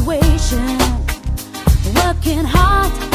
situation, working hard.